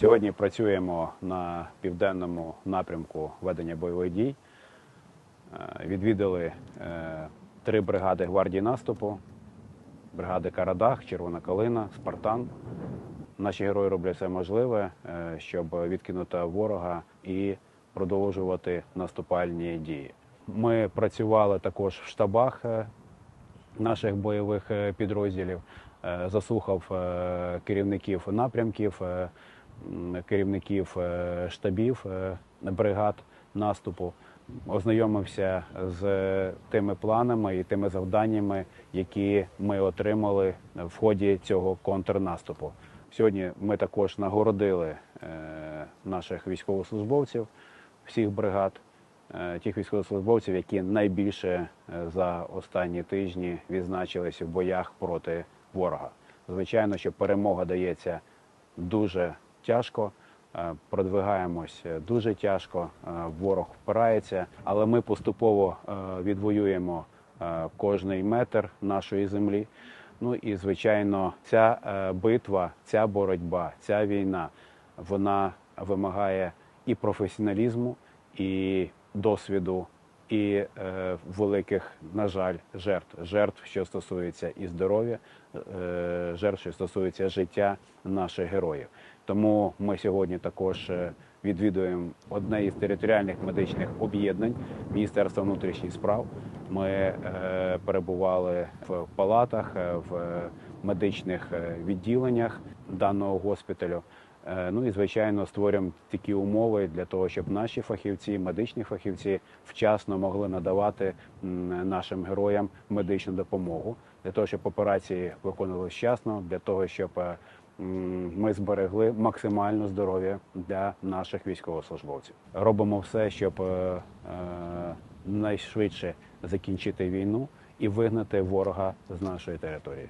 Сьогодні працюємо на південному напрямку ведення бойових дій. Е, Відвідали е, три бригади гвардії наступу: бригади Карадах, Червона Калина, Спартан. Наші герої роблять все можливе, е, щоб відкинути ворога і продовжувати наступальні дії. Ми працювали також в штабах наших бойових підрозділів, заслухав керівників напрямків, керівників е, штабів е, бригад наступу, ознайомився з тими планами і тими завданнями, які ми отримали в ході цього контрнаступу. Сьогодні ми також нагородили е, наших військовослужбовців всіх бригад тих військовослужбовців, які найбільше за останні тижні відзначились в боях проти ворога. Звичайно, що перемога дається дуже тяжко. е, Продвигаємось е, дуже тяжко, е, ворог впирається, але ми поступово відвоюємо кожний метр нашої землі. Ну і звичайно, ця битва, ця боротьба, ця війна, вона вимагає і професіоналізму, і досвіду, і е, великих, на жаль, жертв. Жертв, що стосується і здоров'я, е, жертв, що стосується життя наших героїв. Тому ми сьогодні також е, відвідуємо одне із територіальних медичних об'єднань Міністерства внутрішніх справ. Ми е, перебували в палатах, е, в медичних е, відділеннях даного госпіталю. Е, Ну і звичайно створюємо такі умови для того, щоб наші фахівці, медичні фахівці, вчасно могли надавати нашим героям медичну допомогу для того, щоб операції виконувалися вчасно, для того, щоб е, ми зберегли максимально здоров'я для наших військовослужбовців. Робимо все, щоб е, найшвидше закінчити війну і вигнати ворога з нашої території.